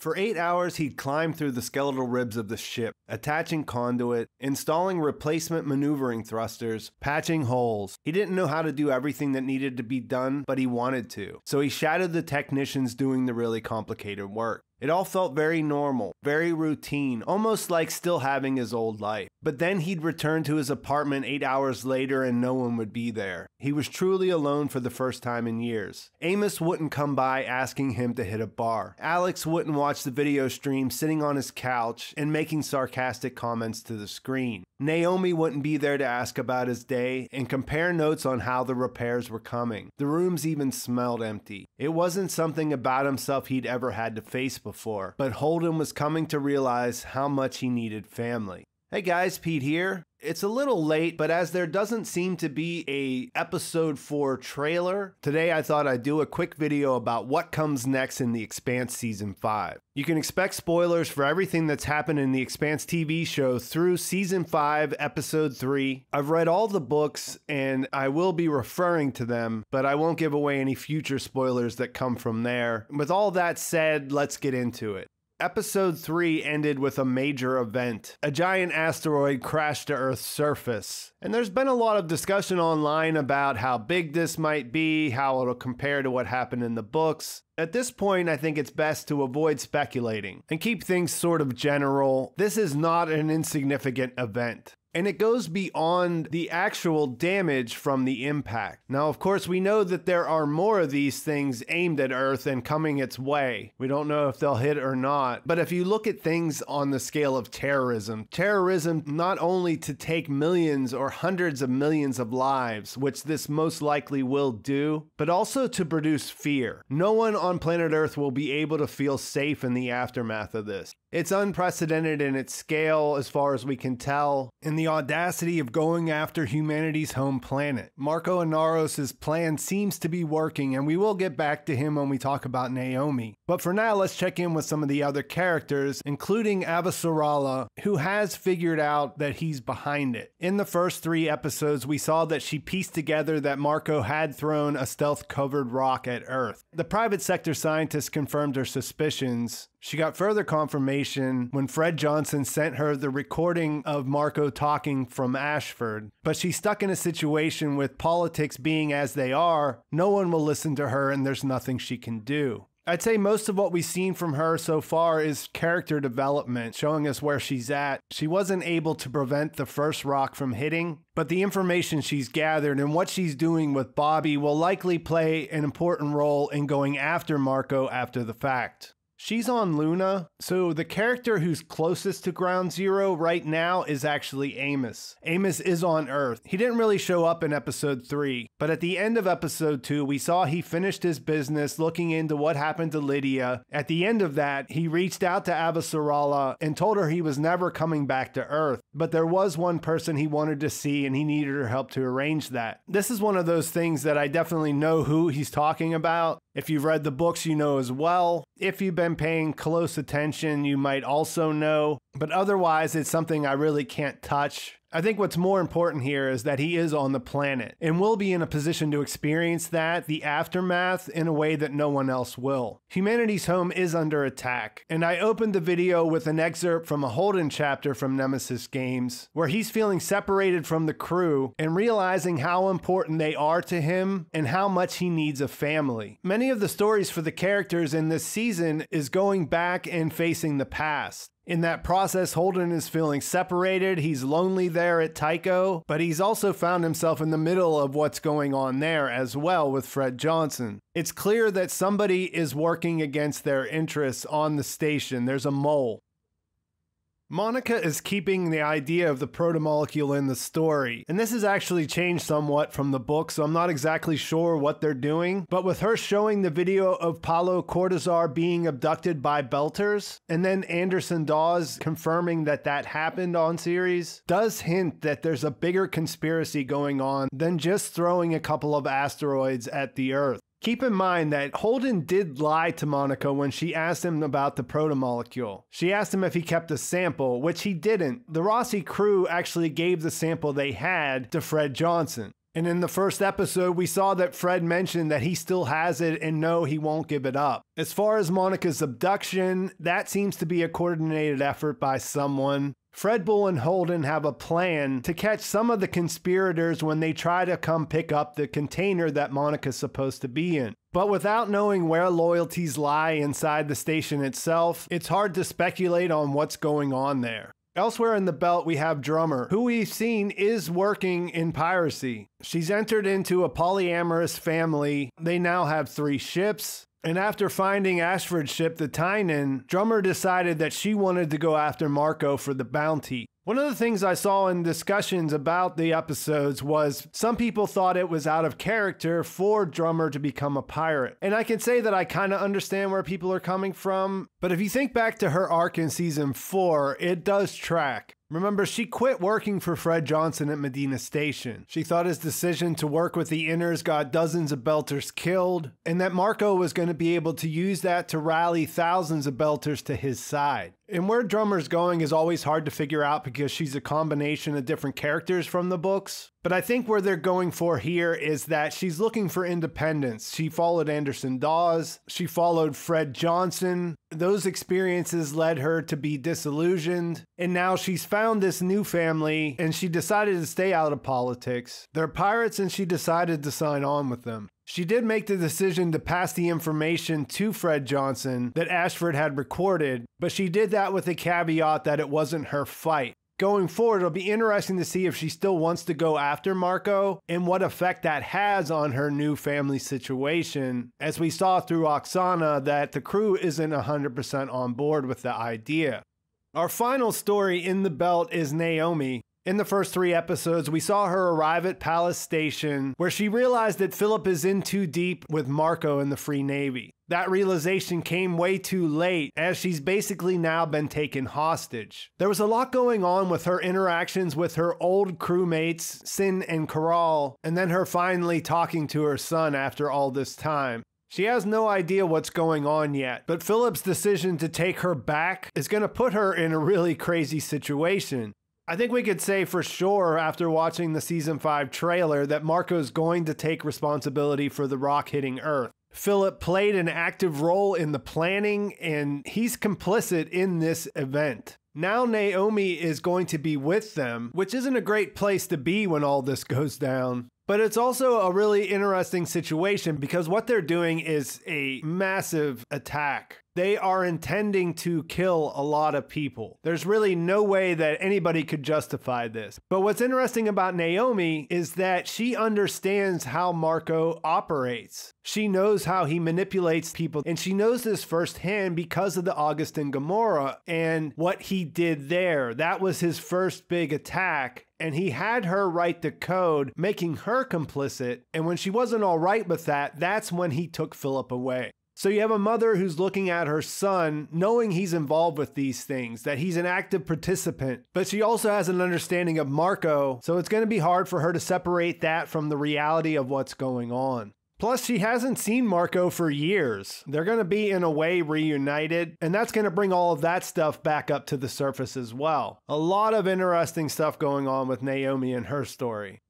For eight hours, he'd climb through the skeletal ribs of the ship, attaching conduit, installing replacement maneuvering thrusters, patching holes. He didn't know how to do everything that needed to be done, but he wanted to. So he shadowed the technicians doing the really complicated work. It all felt very normal, very routine, almost like still having his old life. But then he'd return to his apartment eight hours later and no one would be there. He was truly alone for the first time in years. Amos wouldn't come by asking him to hit a bar. Alex wouldn't watch the video stream sitting on his couch and making sarcastic comments to the screen. Naomi wouldn't be there to ask about his day and compare notes on how the repairs were coming. The rooms even smelled empty. It wasn't something about himself he'd ever had to face before, but Holden was coming to realize how much he needed family. Hey guys, Pete here. It's a little late, but as there doesn't seem to be a episode 4 trailer, today I thought I'd do a quick video about what comes next in The Expanse season 5. You can expect spoilers for everything that's happened in The Expanse TV show through season 5, episode 3. I've read all the books and I will be referring to them, but I won't give away any future spoilers that come from there. With all that said, let's get into it. Episode 3 ended with a major event. A giant asteroid crashed to Earth's surface. And there's been a lot of discussion online about how big this might be, how it'll compare to what happened in the books. At this point, I think it's best to avoid speculating and keep things sort of general. This is not an insignificant event. And it goes beyond the actual damage from the impact. Now, of course, we know that there are more of these things aimed at Earth and coming its way. We don't know if they'll hit or not. But if you look at things on the scale of terrorism, terrorism not only to take millions or hundreds of millions of lives, which this most likely will do, but also to produce fear. No one on planet Earth will be able to feel safe in the aftermath of this. It's unprecedented in its scale as far as we can tell, in the audacity of going after humanity's home planet. Marco Inaros' plan seems to be working, and we will get back to him when we talk about Naomi. But for now, let's check in with some of the other characters, including Avasarala, who has figured out that he's behind it. In the first three episodes, we saw that she pieced together that Marco had thrown a stealth covered rock at Earth. The private sector scientist confirmed her suspicions, she got further confirmation when Fred Johnson sent her the recording of Marco talking from Ashford. But she's stuck in a situation with politics being as they are, no one will listen to her and there's nothing she can do. I'd say most of what we've seen from her so far is character development, showing us where she's at. She wasn't able to prevent the first rock from hitting, but the information she's gathered and what she's doing with Bobby will likely play an important role in going after Marco after the fact. She's on Luna, so the character who's closest to Ground Zero right now is actually Amos. Amos is on Earth. He didn't really show up in episode 3, but at the end of episode 2, we saw he finished his business looking into what happened to Lydia. At the end of that, he reached out to Avasarala and told her he was never coming back to Earth, but there was one person he wanted to see and he needed her help to arrange that. This is one of those things that I definitely know who he's talking about. If you've read the books, you know as well. If you've been paying close attention, you might also know. But otherwise, it's something I really can't touch. I think what's more important here is that he is on the planet and will be in a position to experience that, the aftermath, in a way that no one else will. Humanity's home is under attack, and I opened the video with an excerpt from a Holden chapter from Nemesis Games, where he's feeling separated from the crew and realizing how important they are to him and how much he needs a family. Many of the stories for the characters in this season is going back and facing the past. In that process, Holden is feeling separated. He's lonely there at Tycho, but he's also found himself in the middle of what's going on there as well with Fred Johnson. It's clear that somebody is working against their interests on the station. There's a mole. Monica is keeping the idea of the protomolecule in the story, and this has actually changed somewhat from the book, so I'm not exactly sure what they're doing. But with her showing the video of Paulo Cortazar being abducted by Belters, and then Anderson Dawes confirming that that happened on Ceres, does hint that there's a bigger conspiracy going on than just throwing a couple of asteroids at the Earth. Keep in mind that Holden did lie to Monica when she asked him about the protomolecule. She asked him if he kept a sample, which he didn't. The Roci crew actually gave the sample they had to Fred Johnson. And in the first episode, we saw that Fred mentioned that he still has it and no, he won't give it up. As far as Monica's abduction, that seems to be a coordinated effort by someone. Fred Bull and Holden have a plan to catch some of the conspirators when they try to come pick up the container that Monica's supposed to be in. But without knowing where loyalties lie inside the station itself, it's hard to speculate on what's going on there. Elsewhere in the belt, we have Drummer, who we've seen is working in piracy. She's entered into a polyamorous family. They now have three ships. And after finding Ashford's ship, the Tynan, Drummer decided that she wanted to go after Marco for the bounty. One of the things I saw in discussions about the episodes was some people thought it was out of character for Drummer to become a pirate. And I can say that I kind of understand where people are coming from, but if you think back to her arc in season 4, it does track. Remember, she quit working for Fred Johnson at Medina Station. She thought his decision to work with the Inners got dozens of Belters killed, and that Marco was going to be able to use that to rally thousands of Belters to his side. And where Drummer's going is always hard to figure out because she's a combination of different characters from the books. But I think where they're going for here is that she's looking for independence. She followed Anderson Dawes, she followed Fred Johnson. Those experiences led her to be disillusioned. And now she's found this new family and she decided to stay out of politics. They're pirates and she decided to sign on with them. She did make the decision to pass the information to Fred Johnson that Ashford had recorded, but she did that with the caveat that it wasn't her fight. Going forward, it'll be interesting to see if she still wants to go after Marco and what effect that has on her new family situation. As we saw through Oksana, that the crew isn't 100% on board with the idea. Our final story in the belt is Naomi, in the first three episodes, we saw her arrive at Pallas Station, where she realized that Philip is in too deep with Marco in the Free Navy. That realization came way too late, as she's basically now been taken hostage. There was a lot going on with her interactions with her old crewmates, Cyn and Karal, and then her finally talking to her son after all this time. She has no idea what's going on yet, but Philip's decision to take her back is going to put her in a really crazy situation. I think we could say for sure after watching the season 5 trailer that Marco's going to take responsibility for the rock hitting Earth. Philip played an active role in the planning and he's complicit in this event. Now Naomi is going to be with them, which isn't a great place to be when all this goes down. But it's also a really interesting situation because what they're doing is a massive attack they are intending to kill a lot of people. There's really no way that anybody could justify this. But what's interesting about Naomi is that she understands how Marco operates. She knows how he manipulates people, and she knows this firsthand because of the Augustin Gamarra and what he did there. That was his first big attack, and he had her write the code, making her complicit. And when she wasn't all right with that, that's when he took Philip away. So you have a mother who's looking at her son, knowing he's involved with these things, that he's an active participant, but she also has an understanding of Marco, so it's going to be hard for her to separate that from the reality of what's going on. Plus, she hasn't seen Marco for years. They're going to be, in a way, reunited, and that's going to bring all of that stuff back up to the surface as well. A lot of interesting stuff going on with Naomi and her story.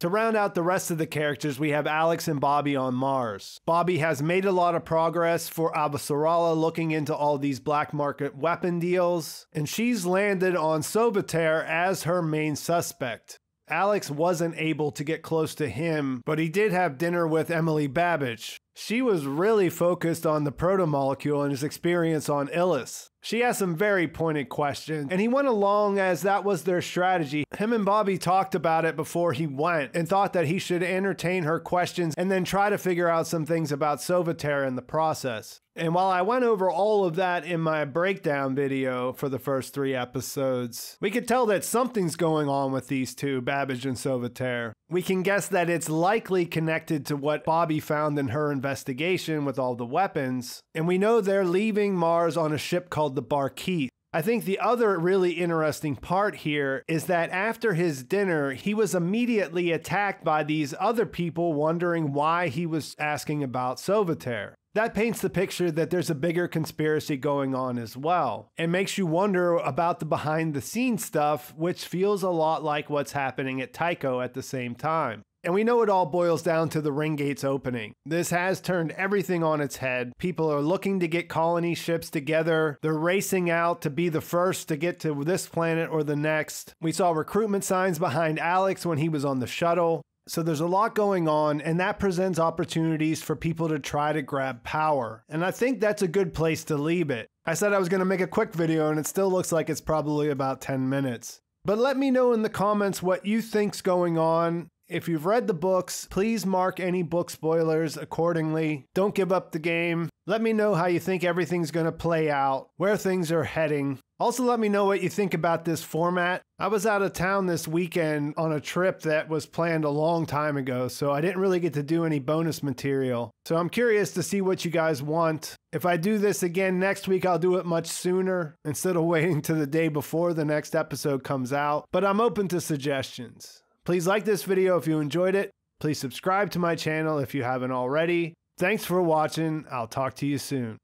To round out the rest of the characters, we have Alex and Bobby on Mars. Bobby has made a lot of progress for Avasarala looking into all these black market weapon deals, and she's landed on Sauveterre as her main suspect. Alex wasn't able to get close to him, but he did have dinner with Emily Babbage. She was really focused on the protomolecule and his experience on Ilus. She asked some very pointed questions, and he went along as that was their strategy. Him and Bobby talked about it before he went and thought that he should entertain her questions and then try to figure out some things about Sauveterre in the process. And while I went over all of that in my breakdown video for the first three episodes, we could tell that something's going on with these two, Babbage and Sauveterre. We can guess that it's likely connected to what Bobby found in her investigation with all the weapons, and we know they're leaving Mars on a ship called the Barkeith. I think the other really interesting part here is that after his dinner, he was immediately attacked by these other people wondering why he was asking about Sauveterre. That paints the picture that there's a bigger conspiracy going on as well. It makes you wonder about the behind the scenes stuff, which feels a lot like what's happening at Tycho at the same time. And we know it all boils down to the ring gates opening. This has turned everything on its head. People are looking to get colony ships together. They're racing out to be the first to get to this planet or the next. We saw recruitment signs behind Alex when he was on the shuttle. So there's a lot going on, and that presents opportunities for people to try to grab power. And I think that's a good place to leave it. I said I was going to make a quick video, and it still looks like it's probably about 10 minutes. But let me know in the comments what you think's going on. If you've read the books, please mark any book spoilers accordingly. Don't give up the game. Let me know how you think everything's going to play out, where things are heading. Also, let me know what you think about this format. I was out of town this weekend on a trip that was planned a long time ago, so I didn't really get to do any bonus material. So I'm curious to see what you guys want. If I do this again next week, I'll do it much sooner instead of waiting to the day before the next episode comes out. But I'm open to suggestions. Please like this video if you enjoyed it. Please subscribe to my channel if you haven't already. Thanks for watching. I'll talk to you soon.